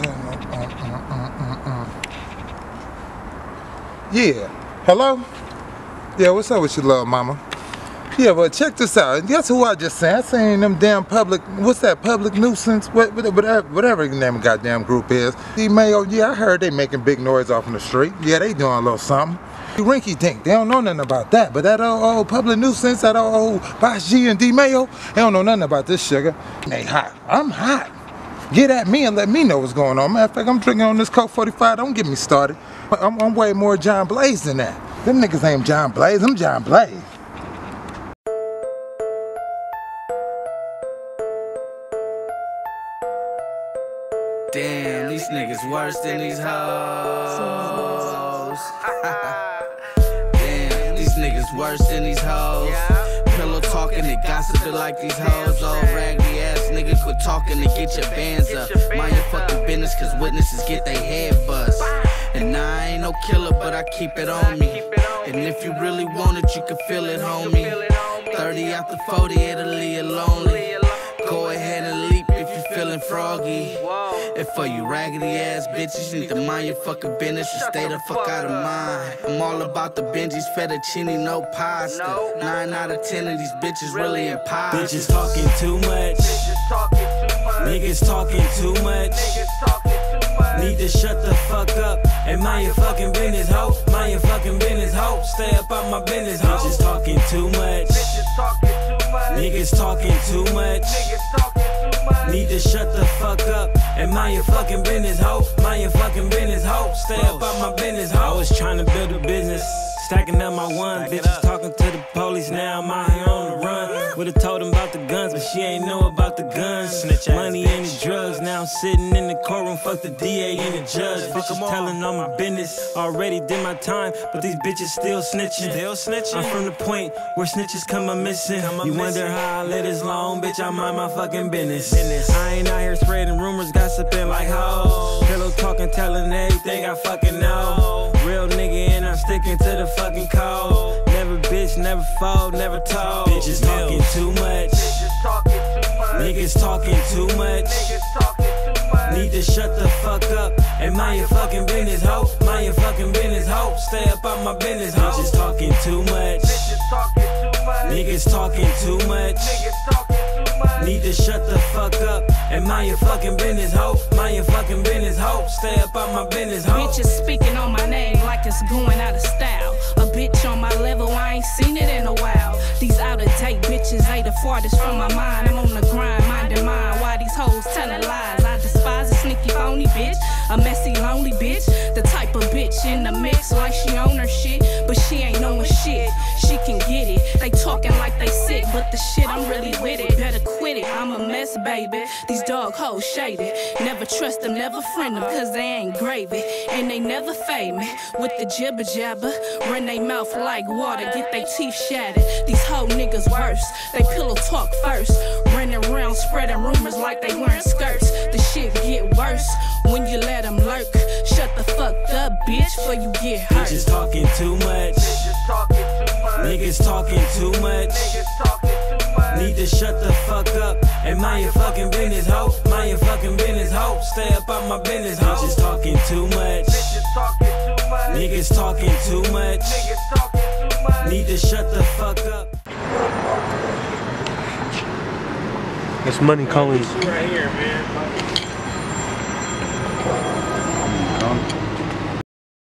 Mm, mm, mm, yeah. Hello? Yeah, what's up with your little mama? Yeah, but check this out. Guess who I just seen? I seen them damn public, what's that, public nuisance? What, whatever, whatever the name of goddamn group is. DeeMayo, yeah, I heard they making big noise off in the street. Yeah, they doing a little something. Rinky Dink, they don't know nothing about that. But that old, old public nuisance, that old, old Bosh G and DeeMayo, they don't know nothing about this sugar. They hot. I'm hot. Get at me and let me know what's going on. Matter of fact, I'm drinking on this Colt 45. Don't get me started. I'm, I'm way more John Blaze than that. Them niggas ain't John Blaze. I'm John Blaze. Damn, these niggas worse than these hoes. Damn, these niggas worse than these hoes. Pillow talking and gossiping like these hoes. All raggedy ass nigga quit talking and get your bands up. Mind your fucking business, cause witnesses get their head bust. And I ain't no killer, but I keep it on me. And if you really want it, you can feel it, homie. 30 after 40, it'll leave lonely. Go ahead and you feeling froggy. And for you raggedy ass bitches, you need to mind your fucking business and stay the fuck out of mine. I'm all about the Benji's fettuccine, no pasta. Nine out of ten of these bitches really imposters. Bitches talking too much. Niggas talking too much. Need to shut the fuck up and mind your fucking business, ho. Mind your fucking business, ho. Stay up out my business, ho. Bitches talking too much. Niggas talking too much. Need to shut the fuck up and mind your fucking business, ho. Mind your fucking business, ho. Stay up out my business, ho. I was trying to build a business, stacking up my one. Bitches talking to the police, now I'm out here on the run. Would've told them about the guns, but she ain't know about the guns. Money and the drugs, now I'm sitting in the courtroom, fuck the DA and the judge. Bitches telling all my business, already did my time, but these bitches still snitching. Still snitching. I'm from the point where snitches come a missing. You wonder how I let this long, bitch, I mind my fucking business. I ain't out here spreading rumors, gossiping like hoes. Pillow talking, telling everything I fucking know. Real nigga and I'm sticking to the fucking code. Never bitch, never fold, never told. Bitches talking too much. Niggas talking too much. Need to shut the fuck up and mind your fucking business, ho. Mind your fucking business, ho. Stay up out my business, ho. Bitches talking too much. Niggas talking too much. Need to shut the fuck up and mind your fucking business, ho. Mind your fucking business, ho. Stay up out my business, ho. Bitches speaking on my name like it's going out of style. A bitch on my level, I ain't seen it in a while. These out of date bitches ain't the farthest from my mind. I'm on the grind, Hoes telling lies? I despise a sneaky phony bitch, a messy lonely bitch. The type of bitch in the mix like she own her shit, but she ain't knowing shit. She can get it. They talking like they sick, but the shit I'm really with it. Better quit it. I'm a mess, baby. These dog hoes shaded. Never trust them, never friend them, cause they ain't gravy. And they never fade me with the jibber jabber. Run they mouth like water, get they teeth shattered. These hoe niggas worse. They pillow talk first. Spreading rumors like they wearing skirts. The shit get worse when you let them lurk. Shut the fuck up, bitch, before you get hurt. Bitches talking too much. Niggas talking too much. Need to shut the fuck up and mind your fucking business, ho. Mind your fucking business, ho. Stay up out my business, ho. Bitches talking too much. Niggas talking too much. Need to shut the fuck up. It's money calling. Right here, man.